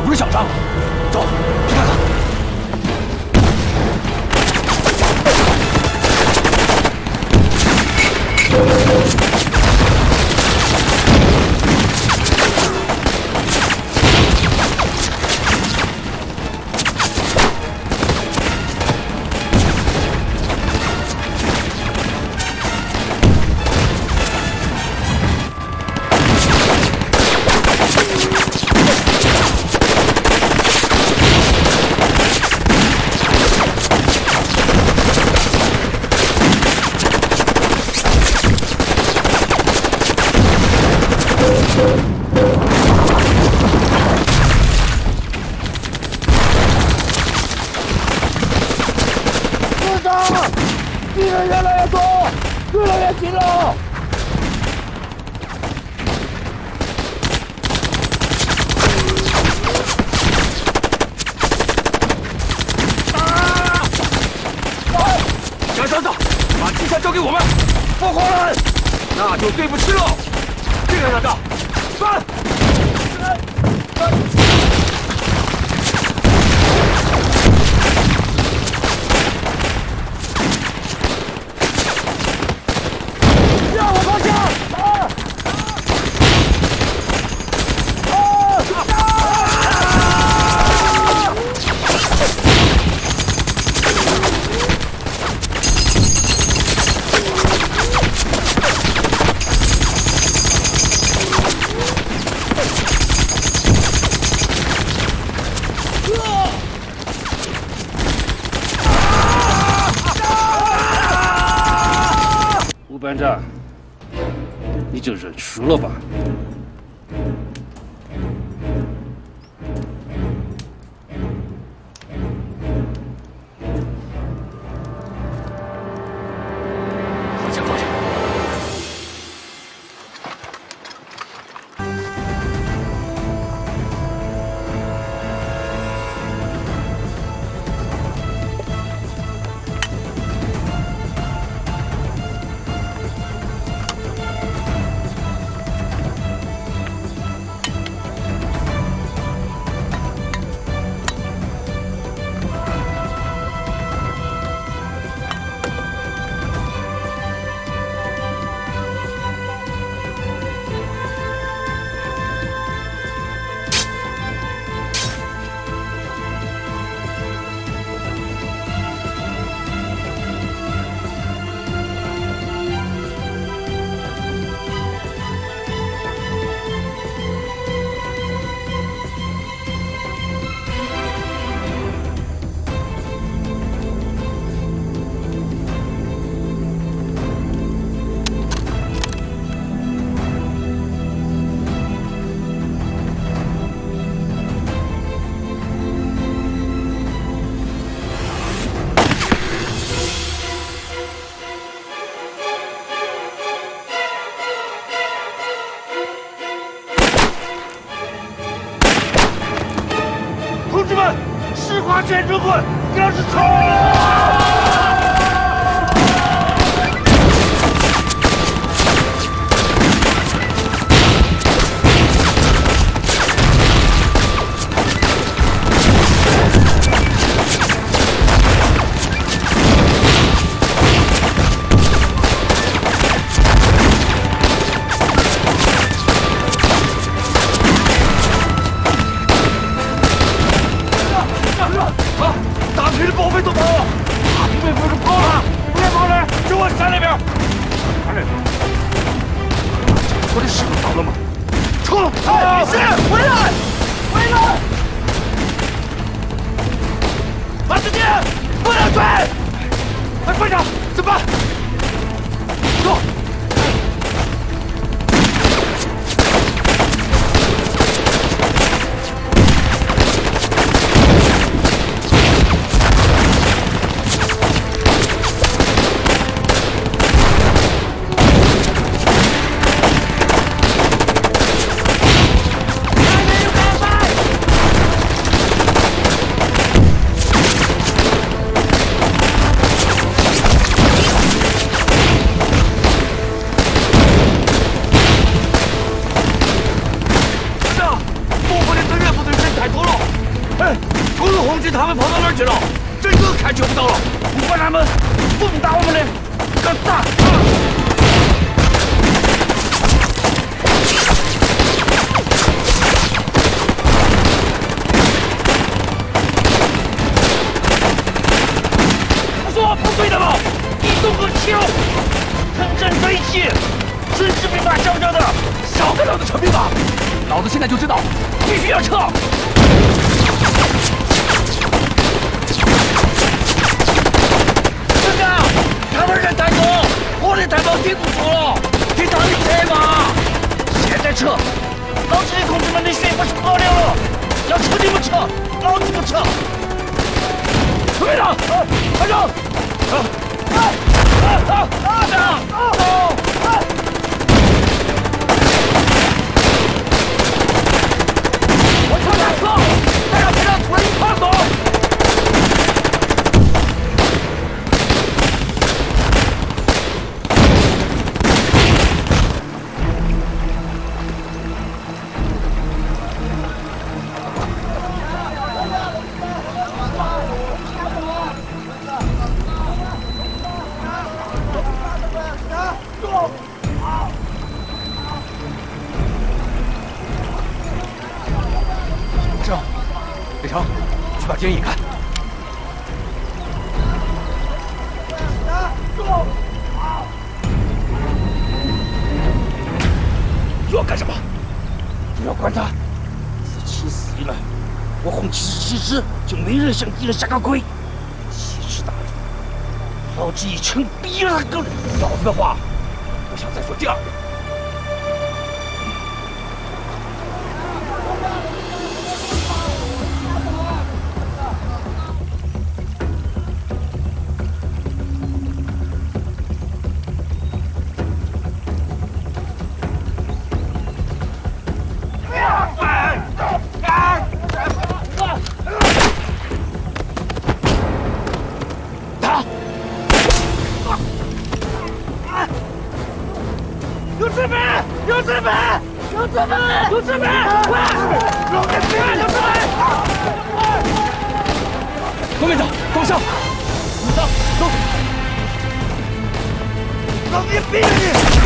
不是小伤敌人越来越多越来越近了。啊！小小把机枪交给我们。不还那就对不起了。这个要炸班长，你就认输了吧。花华建设队，你要是冲。冲！啊是回来回来！马司机不能追快快点怎么办走。他们跑到哪儿去了？这个看就不到了。不管他们，不打我们的，敢打！我说不对的吧？一动真是的。少跟老子扯！老子现在就知道，必须要撤。队长，他们人太多，我的太保顶不住了，你早点撤嘛！现在撤，老子的同志们的血不是泼掉了？要撤你们撤，老子不撤。队长，排长，啊啊啊啊啊成，去把监狱看。又要干什么？不要管他。自七死以来，我红七十七师就没人向敌人下过跪。七师大人，老子一枪毙了他个！老子的话，不想再说第二遍。有志伟，有志们！快！有志伟，有志伟！王连长，方向！走，走！老子也毙了你！